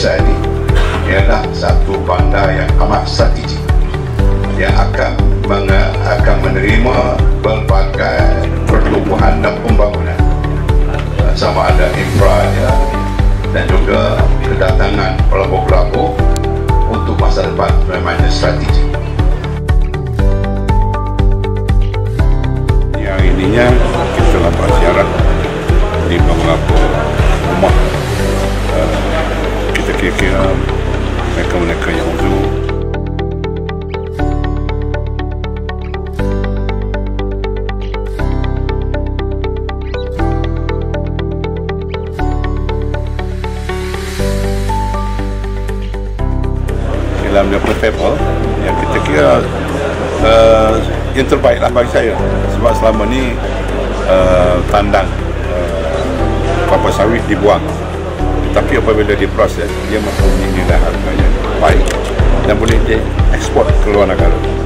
adalah satu bandar yang amat strategik yang akan menge- akan menerima berbagai pertumbuhan dan pembangunan sama ada infra ya, dan juga kedatangan pelabur-pelabur untuk masa depan memangnya strategik. Yang ininya mereka-mereka yang uzur dalam beberapa travel yang kita kira uh, yang terbaik lah bagi saya. Sebab selama ni uh, tandang uh, kelapa sawit dibuang tapi apabila diproses dia mempunyai nilai harga yang baik dan boleh diekspor ke luar negara